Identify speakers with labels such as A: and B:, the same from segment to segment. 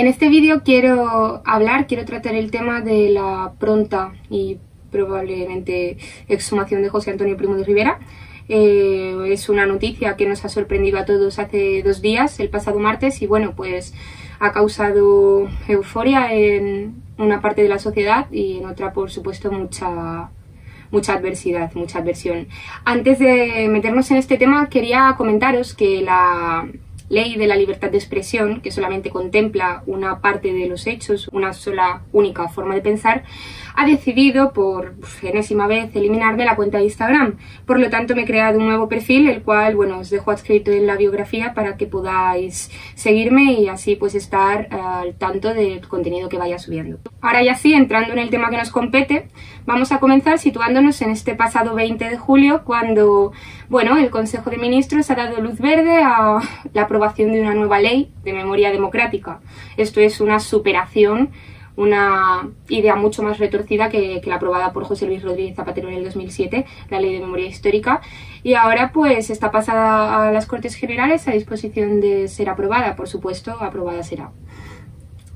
A: En este vídeo quiero hablar, quiero tratar el tema de la pronta y probablemente exhumación de José Antonio Primo de Rivera. Eh, es una noticia que nos ha sorprendido a todos hace dos días, el pasado martes, y bueno, pues ha causado euforia en una parte de la sociedad y en otra, por supuesto, mucha mucha adversidad, mucha adversión. Antes de meternos en este tema, quería comentaros que la ley de la libertad de expresión, que solamente contempla una parte de los hechos, una sola única forma de pensar, ha decidido por enésima vez eliminarme la cuenta de Instagram. Por lo tanto, me he creado un nuevo perfil, el cual, bueno, os dejo adscrito en la biografía para que podáis seguirme y así pues estar eh, al tanto del contenido que vaya subiendo. Ahora ya sí, entrando en el tema que nos compete, vamos a comenzar situándonos en este pasado 20 de julio, cuando, bueno, el Consejo de Ministros ha dado luz verde a la aprobación de una nueva ley de memoria democrática. Esto es una superación una idea mucho más retorcida que, la aprobada por José Luis Rodríguez Zapatero en el 2007, la Ley de Memoria Histórica, y ahora pues está pasada a las Cortes Generales a disposición de ser aprobada, por supuesto, aprobada será.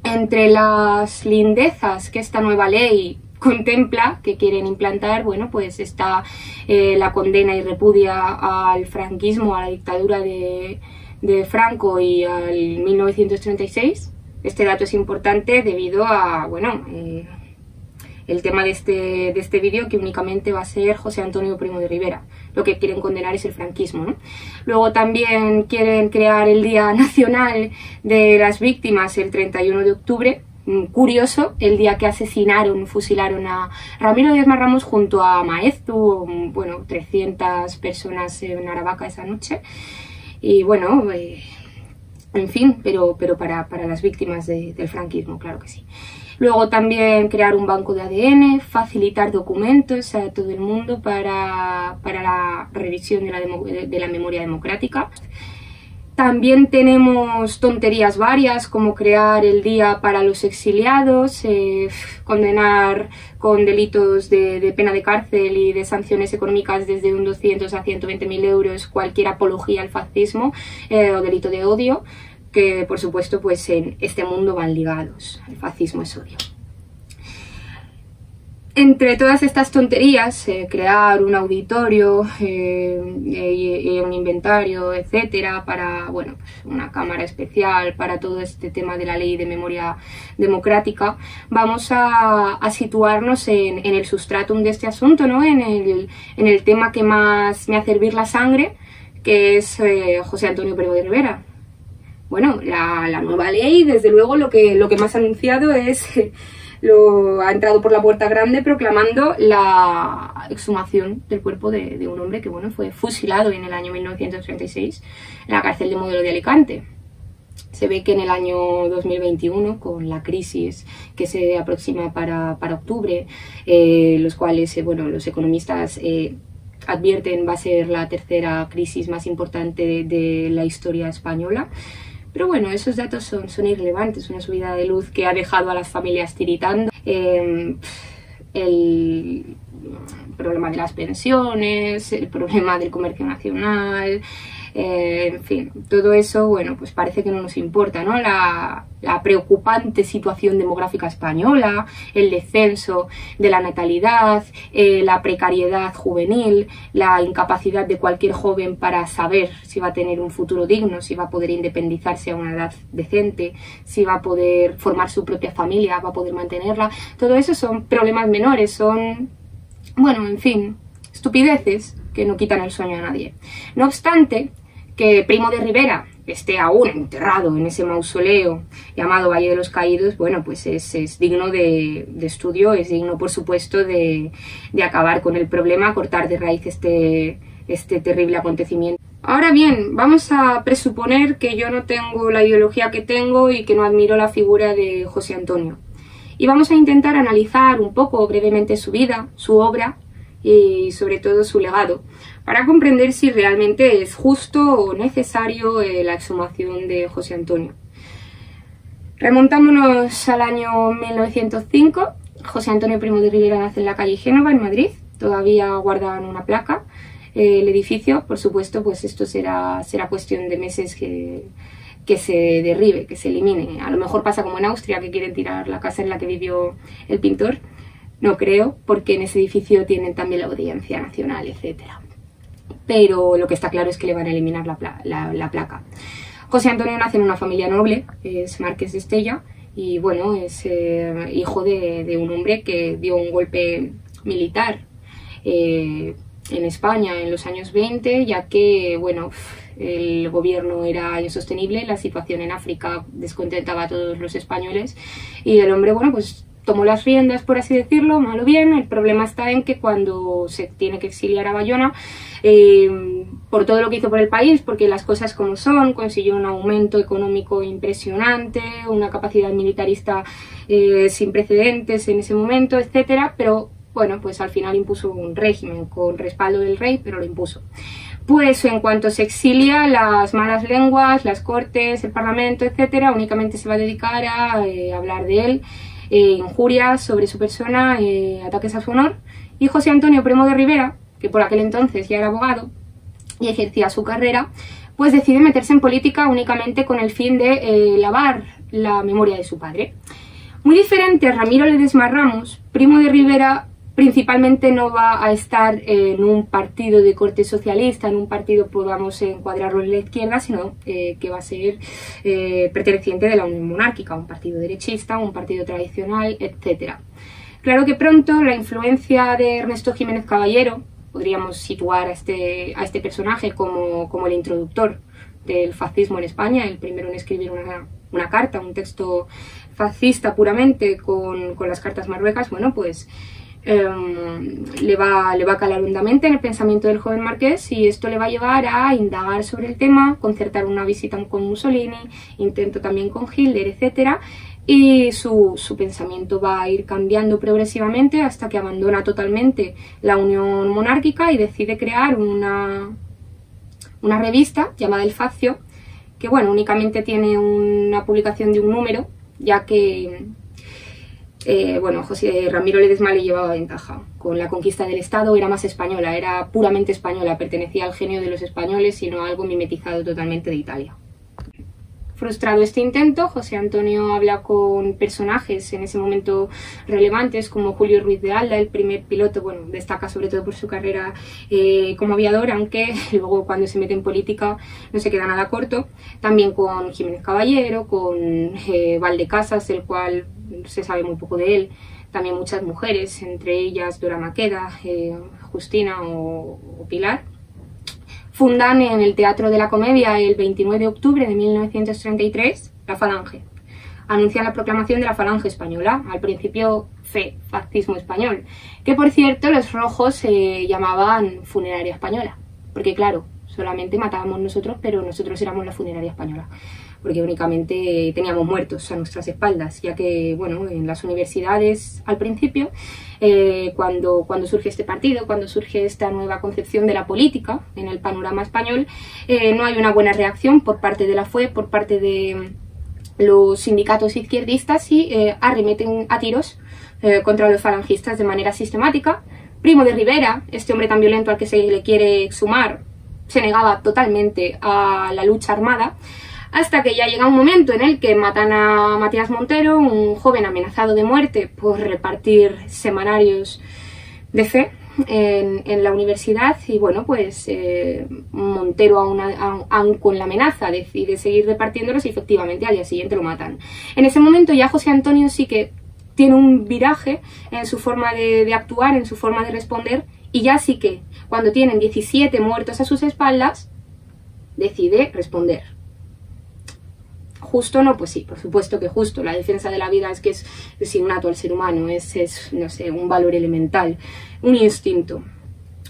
A: Entre las lindezas que esta nueva ley contempla, que quieren implantar, bueno, pues está eh, la condena y repudia al franquismo, a la dictadura de, de Franco y al 1936, este dato es importante debido a, bueno, eh, el tema de este, de este vídeo que únicamente va a ser José Antonio Primo de Rivera. Lo que quieren condenar es el franquismo. Luego también quieren crear el Día Nacional de las Víctimas el 31 de octubre. Mm, curioso, el día que asesinaron, fusilaron a Ramiro Díaz Ramos junto a Maeztu, mm, bueno, 300 personas en Aravaca esa noche. Y bueno, eh, en fin, pero, pero para, las víctimas del franquismo, claro que sí. Luego también crear un banco de ADN, facilitar documentos a todo el mundo para, la revisión de la, de la memoria democrática. También tenemos tonterías varias como crear el día para los exiliados, eh, condenar con delitos de, pena de cárcel y de sanciones económicas desde un 200 a 120 mil euros cualquier apología al fascismo eh, o delito de odio, que por supuesto pues en este mundo van ligados. El fascismo es odio. Entre todas estas tonterías, eh, crear un auditorio eh, y, un inventario, etcétera, para bueno, pues una cámara especial para todo este tema de la ley de memoria democrática, vamos a, situarnos en, el sustratum de este asunto, ¿no? en, el, tema que más me hace hervir la sangre, que es eh, José Antonio Primo de Rivera. Bueno, la, la, nueva ley, desde luego, lo que, lo que más ha anunciado es lo ha entrado por la puerta grande proclamando la exhumación del cuerpo de, un hombre que bueno, fue fusilado en el año 1936 en la cárcel de Modelo de Alicante. Se ve que en el año 2021, con la crisis que se aproxima para, octubre, eh, los cuales eh, bueno, los economistas eh, advierten va a ser la tercera crisis más importante de la historia española, pero bueno, esos datos son, son irrelevantes. Una subida de luz que ha dejado a las familias tiritando. Em, el problema de las pensiones, el problema del comercio nacional, eh, en fin, todo eso, bueno, pues parece que no nos importa, ¿no? La, preocupante situación demográfica española, el descenso de la natalidad, eh, la precariedad juvenil, la incapacidad de cualquier joven para saber si va a tener un futuro digno, si va a poder independizarse a una edad decente, si va a poder formar su propia familia, va a poder mantenerla. Todo eso son problemas menores, son, bueno, en fin, estupideces que no quitan el sueño a nadie. No obstante, que Primo de Rivera esté aún enterrado en ese mausoleo llamado Valle de los Caídos, bueno, pues es, digno de, estudio, es digno, por supuesto, de, acabar con el problema, cortar de raíz este, este terrible acontecimiento. Ahora bien, vamos a presuponer que yo no tengo la ideología que tengo y que no admiro la figura de José Antonio. Y vamos a intentar analizar un poco brevemente su vida, su obra y sobre todo su legado para comprender si realmente es justo o necesario eh, la exhumación de José Antonio. Remontámonos al año 1905. José Antonio Primo de Rivera nace en la calle Génova, en Madrid. Todavía guardan una placa. Eh, el edificio, por supuesto, pues esto será, será cuestión de meses que, que se derribe, que se elimine. A lo mejor pasa como en Austria, que quieren tirar la casa en la que vivió el pintor. No creo, porque en ese edificio tienen también la Audiencia Nacional, etc. Pero lo que está claro es que le van a eliminar la, placa. José Antonio nace en una familia noble, es marqués de Estella, y bueno, es eh, hijo de, un hombre que dio un golpe militar eh, en España en los años 20, ya que, bueno, el gobierno era insostenible, la situación en África descontentaba a todos los españoles y el hombre, bueno, pues tomó las riendas, por así decirlo, mal o bien. El problema está en que cuando se tiene que exiliar a Bayona, eh, por todo lo que hizo por el país, porque las cosas como son, consiguió un aumento económico impresionante, una capacidad militarista eh, sin precedentes en ese momento, etcétera, pero bueno, pues al final impuso un régimen con respaldo del rey, pero lo impuso. Pues en cuanto se exilia, las malas lenguas, las cortes, el parlamento, etcétera, únicamente se va a dedicar a eh, hablar de él, eh, injurias sobre su persona, eh, ataques a su honor. Y José Antonio Primo de Rivera, que por aquel entonces ya era abogado y ejercía su carrera, pues decide meterse en política únicamente con el fin de lavar la memoria de su padre. Muy diferente a Ramiro Ledesma Ramos, Primo de Rivera principalmente no va a estar en un partido de corte socialista, en un partido podamos encuadrarlo en la izquierda, sino eh, que va a ser eh, perteneciente de la Unión Monárquica, un partido derechista, un partido tradicional, etc. Claro que pronto la influencia de Ernesto Jiménez Caballero, podríamos situar a este, a este personaje como, como el introductor del fascismo en España, el primero en escribir una, una carta, un texto fascista puramente con, con las cartas marruecas, bueno, pues Em, le, va, le va a calar hondamente en el pensamiento del joven marqués y esto le va a llevar a indagar sobre el tema, concertar una visita con Mussolini, intento también con Hitler, etc. Y su, su pensamiento va a ir cambiando progresivamente hasta que abandona totalmente la Unión Monárquica y decide crear una, una revista llamada El Facio, que bueno, únicamente tiene una publicación de un número, ya que eh, bueno, José Ramiro Ledesma le llevaba ventaja. Con la conquista del Estado era más española, era puramente española, pertenecía al genio de los españoles y no a algo mimetizado totalmente de Italia. Frustrado este intento, José Antonio habla con personajes en ese momento relevantes como Julio Ruiz de Alda, el primer piloto, bueno, destaca sobre todo por su carrera eh, como aviador, aunque luego cuando se mete en política no se queda nada corto. También con Jiménez Caballero, con eh, Valdecasas, el cual se sabe muy poco de él. También muchas mujeres, entre ellas Dora Maqueda, eh, Justina o Pilar fundan en el Teatro de la Comedia el 29 de octubre de 1933 la Falange. Anuncian la proclamación de la Falange Española, al principio fe, fascismo español, que por cierto los rojos se llamaban Funeraria Española, porque claro, solamente matábamos nosotros, pero nosotros éramos la Funeraria Española porque únicamente teníamos muertos a nuestras espaldas, ya que, bueno, en las universidades al principio, eh, cuando, cuando surge este partido, cuando surge esta nueva concepción de la política en el panorama español, eh, no hay una buena reacción por parte de la FUE, por parte de los sindicatos izquierdistas y eh, arremeten a tiros contra los falangistas de manera sistemática. Primo de Rivera, este hombre tan violento al que se le quiere sumar, se negaba totalmente a la lucha armada hasta que ya llega un momento en el que matan a Matías Montero, un joven amenazado de muerte por repartir semanarios de fe en, la universidad y bueno, pues eh, Montero aún, con la amenaza decide seguir repartiéndolos y efectivamente al día siguiente lo matan. En ese momento ya José Antonio sí que tiene un viraje en su forma de, de actuar, en su forma de responder y ya sí que cuando tienen 17 muertos a sus espaldas decide responder justo no, pues sí, por supuesto que justo. La defensa de la vida es que es, innato al ser humano, es, es, no sé, un valor elemental, un instinto.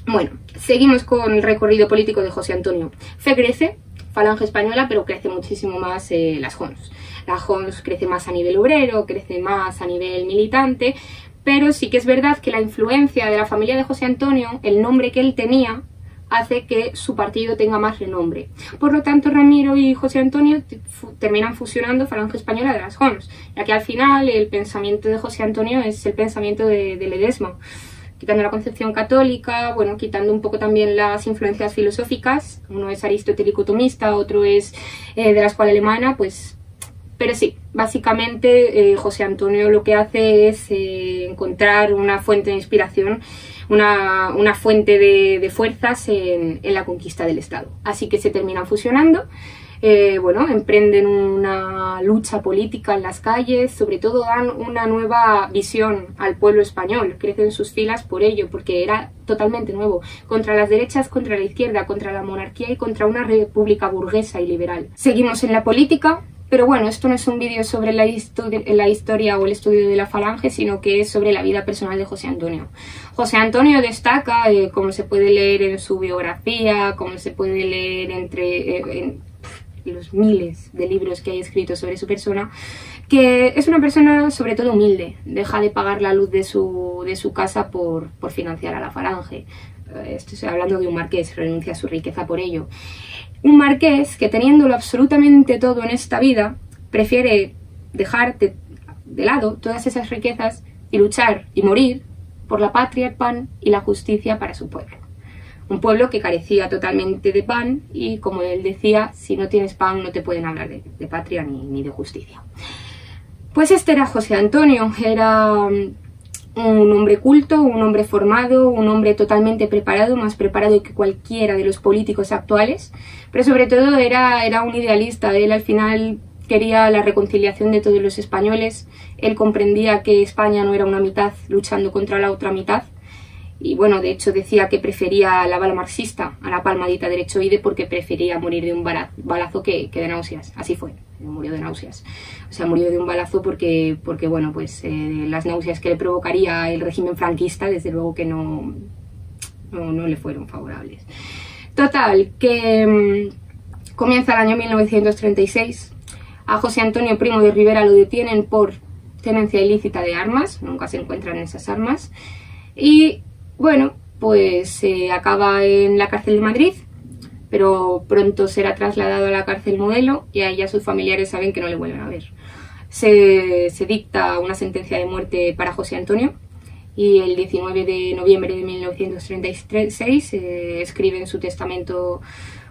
A: Bueno, seguimos con el recorrido político de José Antonio. Fe crece, falange española, pero crece muchísimo más eh, las Jons. La Jons crece más a nivel obrero, crece más a nivel militante, pero sí que es verdad que la influencia de la familia de José Antonio, el nombre que él tenía, hace que su partido tenga más renombre. Por lo tanto, Ramiro y José Antonio terminan fusionando Falange Española de las Homs, ya que al final el pensamiento de José Antonio es el pensamiento de, Ledesma, quitando la concepción católica, bueno, quitando un poco también las influencias filosóficas, uno es aristotélico otro es eh, de la escuela alemana, pues pero sí, básicamente eh, José Antonio lo que hace es eh, encontrar una fuente de inspiración, una, fuente de, fuerzas en, la conquista del Estado. Así que se terminan fusionando. Eh, bueno, emprenden una lucha política en las calles, sobre todo dan una nueva visión al pueblo español, crecen sus filas por ello, porque era totalmente nuevo, contra las derechas, contra la izquierda, contra la monarquía y contra una república burguesa y liberal. Seguimos en la política, pero bueno, esto no es un vídeo sobre la, la, historia o el estudio de la falange, sino que es sobre la vida personal de José Antonio. José Antonio destaca, eh, como se puede leer en su biografía, como se puede leer entre eh, en los miles de libros que hay escrito sobre su persona, que es una persona sobre todo humilde, deja de pagar la luz de su, de su casa por, por financiar a la falange. Eh, estoy hablando de un marqués, renuncia a su riqueza por ello. Un marqués que teniéndolo absolutamente todo en esta vida, prefiere dejar de, lado todas esas riquezas y luchar y morir por la patria, el pan y la justicia para su pueblo. Un pueblo que carecía totalmente de pan y, como él decía, si no tienes pan no te pueden hablar de, patria ni, ni, de justicia. Pues este era José Antonio, era un hombre culto, un hombre formado, un hombre totalmente preparado, más preparado que cualquiera de los políticos actuales, pero sobre todo era, era un idealista, él al final quería la reconciliación de todos los españoles, él comprendía que España no era una mitad luchando contra la otra mitad, y bueno, de hecho decía que prefería la bala marxista a la palmadita derechoide porque prefería morir de un balazo que, que de náuseas, así fue. Murió de náuseas. O sea, murió de un balazo porque, porque bueno, pues eh, las náuseas que le provocaría el régimen franquista, desde luego que no, no, le fueron favorables. Total, que mm, comienza el año 1936. A José Antonio Primo de Rivera lo detienen por tenencia ilícita de armas, nunca se encuentran esas armas. Y bueno, pues se acaba en la cárcel de Madrid pero pronto será trasladado a la cárcel modelo y ahí ya sus familiares saben que no le vuelven a ver. Se, dicta una sentencia de muerte para José Antonio y el 19 de noviembre de 1936 se escribe en su testamento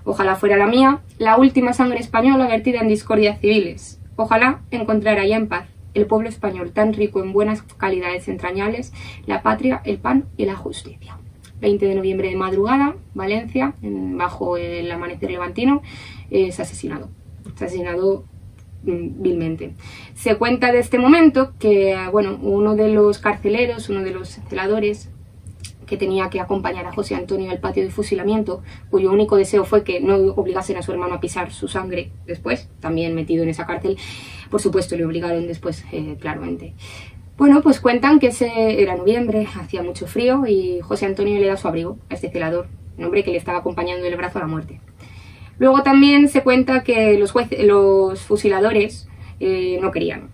A: Ojalá fuera la mía, la última sangre española vertida en discordias civiles. Ojalá encontrara ya en paz el pueblo español tan rico en buenas calidades entrañables, la patria, el pan y la justicia. 20 de noviembre de madrugada, Valencia, bajo el amanecer levantino, es asesinado. asesinado mm, vilmente. Se cuenta de este momento que, bueno, uno de los carceleros, uno de los celadores, que tenía que acompañar a José Antonio al patio de fusilamiento, cuyo único deseo fue que no obligasen a su hermano a pisar su sangre después, también metido en esa cárcel, por supuesto le obligaron después, eh, claramente. Bueno, pues cuentan que ese era noviembre, hacía mucho frío y José Antonio le da su abrigo a este celador, un hombre que le estaba acompañando el brazo a la muerte. Luego también se cuenta que los, los fusiladores eh, no querían.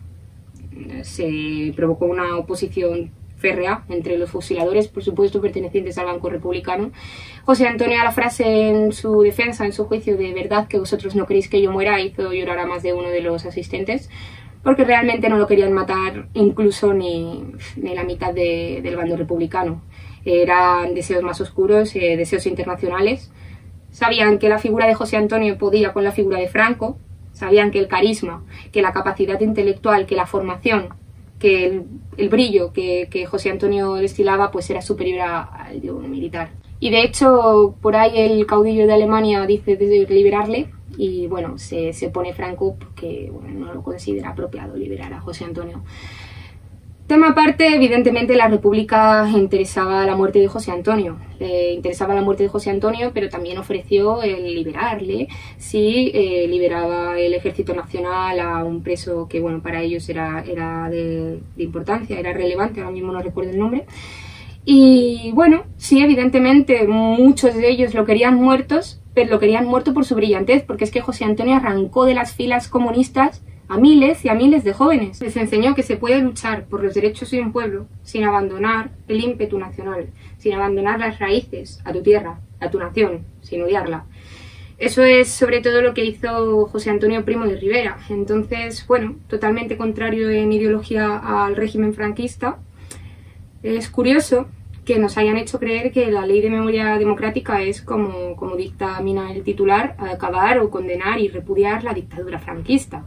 A: Se provocó una oposición férrea entre los fusiladores, por supuesto pertenecientes al Banco Republicano. José Antonio a la frase en su defensa, en su juicio de verdad que vosotros no queréis que yo muera, hizo llorar a más de uno de los asistentes porque realmente no lo querían matar incluso ni, ni la mitad del bando republicano. Eran deseos más oscuros, eh, deseos internacionales. Sabían que la figura de José Antonio podía con la figura de Franco, sabían que el carisma, que la capacidad intelectual, que la formación, que el, brillo que, José Antonio destilaba pues era superior al de un militar. Y de hecho, por ahí el caudillo de Alemania dice de liberarle y bueno, se, se pone Franco porque no lo considera apropiado liberar a José Antonio. Tema aparte, evidentemente la República interesaba la muerte de José Antonio. Le interesaba la muerte de José Antonio, pero también ofreció el liberarle si eh, liberaba el Ejército Nacional a un preso que, bueno, para ellos era, era de, de, importancia, era relevante, ahora mismo no recuerdo el nombre. Y bueno, sí, evidentemente muchos de ellos lo querían muertos, pero lo querían muerto por su brillantez, porque es que José Antonio arrancó de las filas comunistas a miles y a miles de jóvenes. Les enseñó que se puede luchar por los derechos de un pueblo sin abandonar el ímpetu nacional, sin abandonar las raíces a tu tierra, a tu nación, sin odiarla. Eso es sobre todo lo que hizo José Antonio Primo de Rivera. Entonces, bueno, totalmente contrario en ideología al régimen franquista. Es curioso que nos hayan hecho creer que la ley de memoria democrática es, como, como dictamina el titular, acabar o condenar y repudiar la dictadura franquista.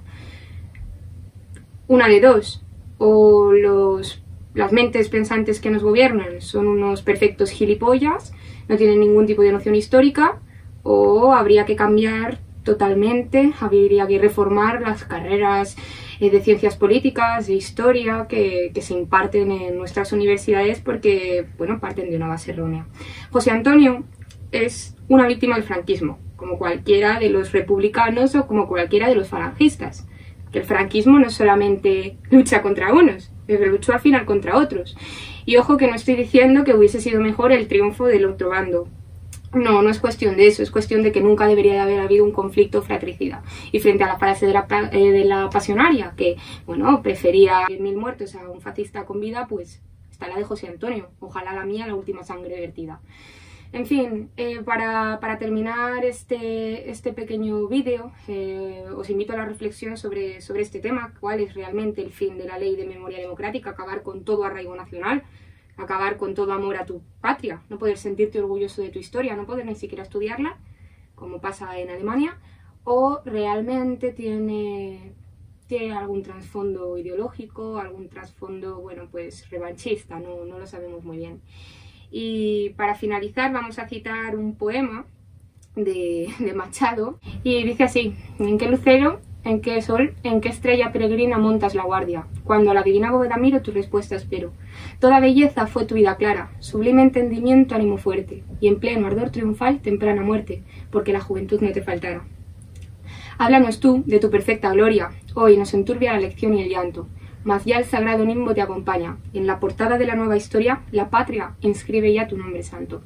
A: Una de dos, o los, las mentes pensantes que nos gobiernan son unos perfectos gilipollas, no tienen ningún tipo de noción histórica, o habría que cambiar totalmente, habría que reformar las carreras eh, de ciencias políticas, de historia que, que, se imparten en nuestras universidades porque, bueno, parten de una base errónea. José Antonio es una víctima del franquismo, como cualquiera de los republicanos o como cualquiera de los falangistas. Que el franquismo no solamente lucha contra unos, pero luchó al final contra otros. Y ojo que no estoy diciendo que hubiese sido mejor el triunfo del otro bando, no, no es cuestión de eso, es cuestión de que nunca debería de haber habido un conflicto fratricida. Y frente a la frase de la, eh, de la pasionaria, que, bueno, prefería mil muertos a un fascista con vida, pues está la de José Antonio. Ojalá la mía, la última sangre vertida. En fin, eh, para, para, terminar este, este pequeño vídeo, eh, os invito a la reflexión sobre, sobre este tema, cuál es realmente el fin de la ley de memoria democrática, acabar con todo arraigo nacional, acabar con todo amor a tu patria, no poder sentirte orgulloso de tu historia, no poder ni siquiera estudiarla, como pasa en Alemania, o realmente tiene, tiene algún trasfondo ideológico, algún trasfondo, bueno, pues revanchista, no, no lo sabemos muy bien. Y para finalizar vamos a citar un poema de, Machado y dice así, ¿en qué lucero ¿En qué sol, en qué estrella peregrina montas la guardia? Cuando a la divina bóveda miro, tu respuesta espero. Toda belleza fue tu vida clara, sublime entendimiento, ánimo fuerte, y en pleno ardor triunfal, temprana muerte, porque la juventud no te faltara. Háblanos tú de tu perfecta gloria, hoy nos enturbia la lección y el llanto, mas ya el sagrado nimbo te acompaña, en la portada de la nueva historia, la patria inscribe ya tu nombre santo.